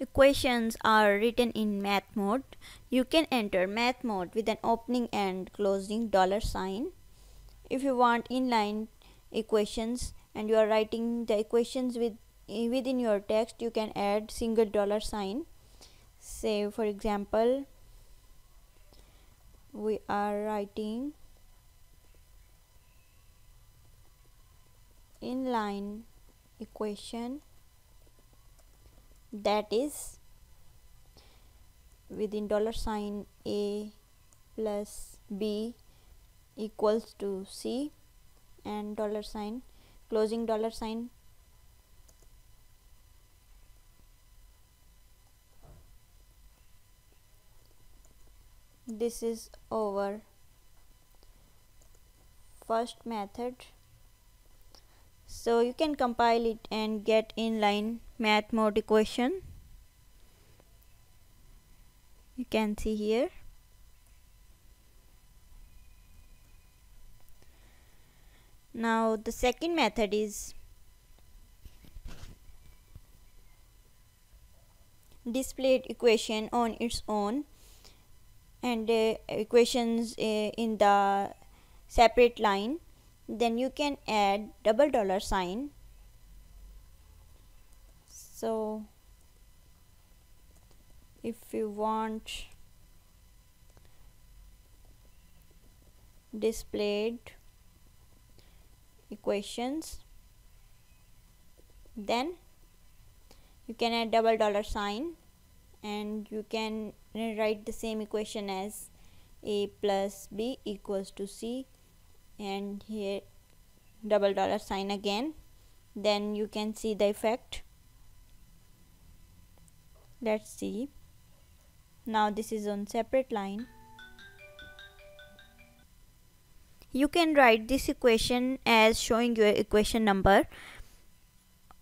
equations are written in math mode. You can enter math mode with an opening and closing dollar sign. If you want inline equations and you are writing the equations with eh, within your text you can add single dollar sign. Say for example we are writing inline equation that is within dollar sign a plus b equals to c and dollar sign closing dollar sign this is our first method so you can compile it and get inline math mode equation. You can see here. Now the second method is displayed equation on its own and uh, equations uh, in the separate line then you can add double dollar sign. So if you want displayed equations then you can add double dollar sign and you can write the same equation as a plus b equals to c and here double dollar sign again. Then you can see the effect. Let's see. Now this is on separate line. You can write this equation as showing your equation number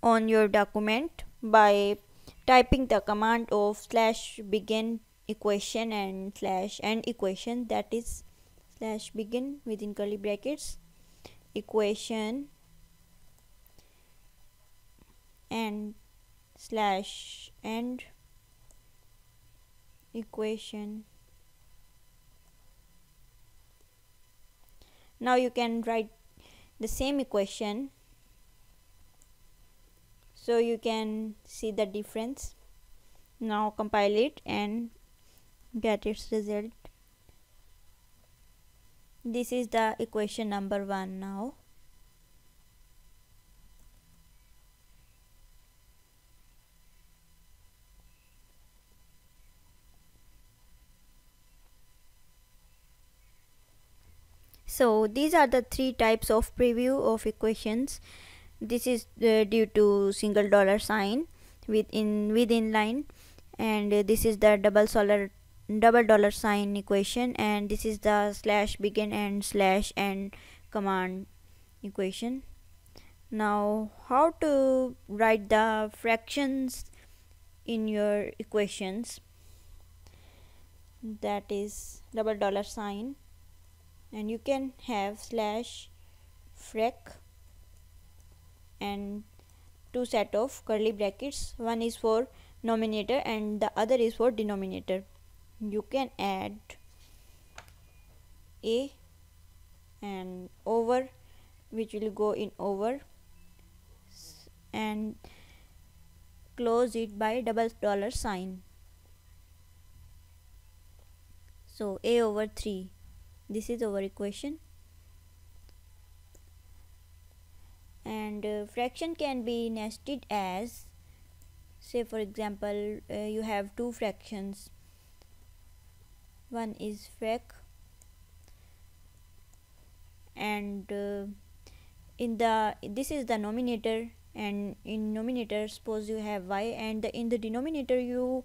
on your document by typing the command of slash begin equation and slash end equation. That is slash begin within curly brackets. Equation and slash end equation. Now you can write the same equation. So you can see the difference. Now compile it and get its result this is the equation number one now. So these are the three types of preview of equations. This is uh, due to single dollar sign within within line. And uh, this is the double solar double dollar sign equation and this is the slash begin and slash end command equation. Now how to write the fractions in your equations? That is double dollar sign and you can have slash frac and two set of curly brackets. One is for numerator and the other is for denominator you can add a and over which will go in over and close it by double dollar sign. So a over 3 this is our equation. And uh, fraction can be nested as say for example uh, you have two fractions one is frac and uh, in the this is the numerator and in numerator suppose you have y. And the, in the denominator you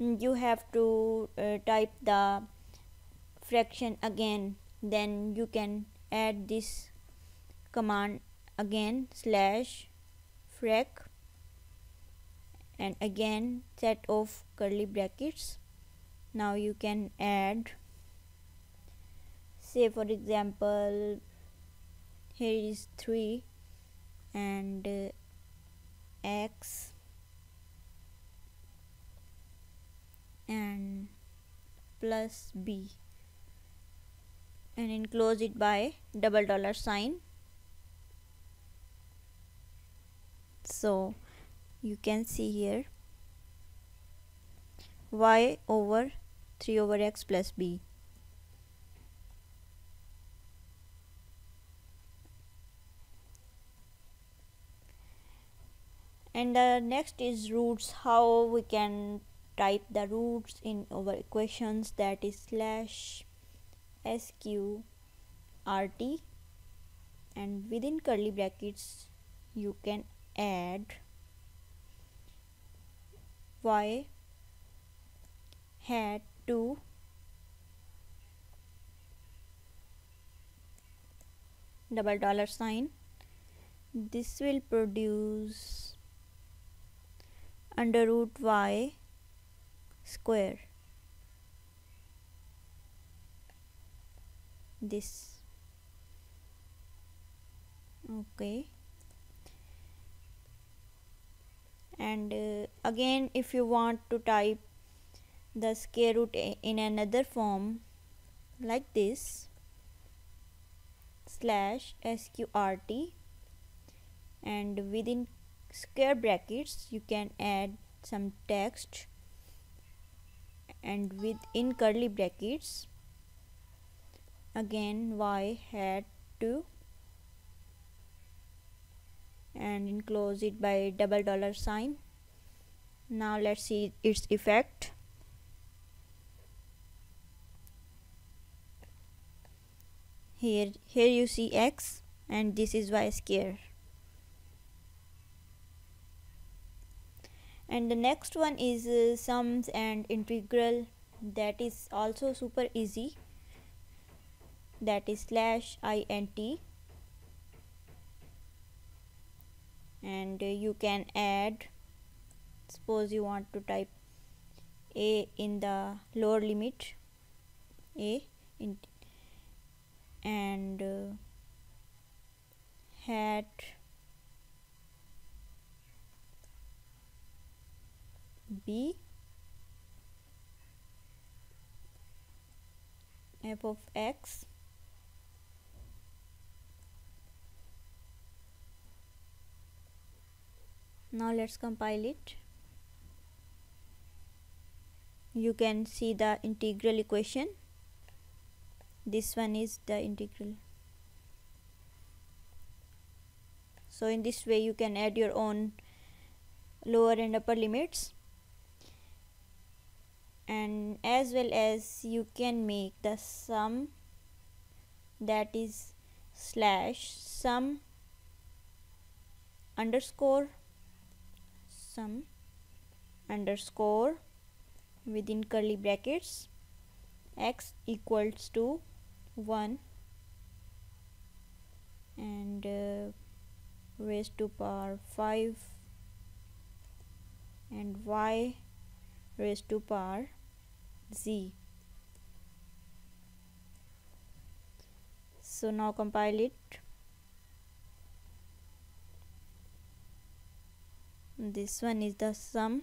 you have to uh, type the fraction again. Then you can add this command again slash frac and again set of curly brackets now you can add say for example here is 3 and uh, x plus b. And enclose it by double dollar sign. So you can see here y over 3 over x plus b. And the next is roots how we can type the roots in our equations that is slash sqrt and within curly brackets you can add y hat to double dollar sign. This will produce under root y square. This. Okay. And uh, again if you want to type the square root in another form like this slash sqrt and within square brackets you can add some text and within curly brackets again y hat to and enclose it by double dollar sign. Now let's see its effect here here you see x and this is y square. And the next one is uh, sums and integral. That is also super easy. That is slash int and uh, you can add suppose you want to type a in the lower limit a in and uh, hat b f of x. Now let's compile it. You can see the integral equation this one is the integral. So in this way you can add your own lower and upper limits. And as well as you can make the sum that is slash sum underscore sum underscore within curly brackets x equals to 1 and uh, raised to power 5 and y raised to power z. So now compile it. This one is the sum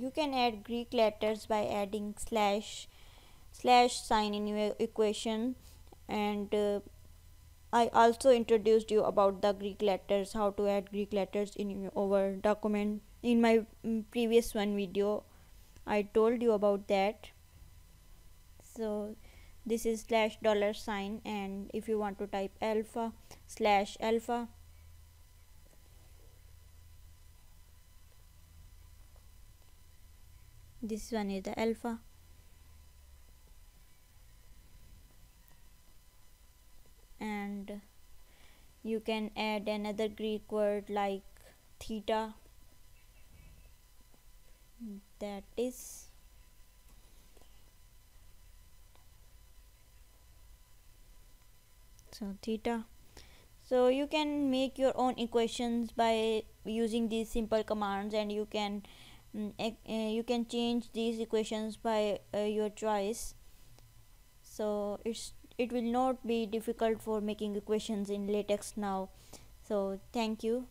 you can add Greek letters by adding slash slash sign in your equation. And uh, I also introduced you about the Greek letters how to add Greek letters in our document. In my mm, previous one video I told you about that. So this is slash dollar sign. And if you want to type alpha slash alpha this one is the alpha. And you can add another greek word like theta. That is so theta. So you can make your own equations by using these simple commands and you can Mm, eh, eh, you can change these equations by uh, your choice. So it's it will not be difficult for making equations in latex now. So thank you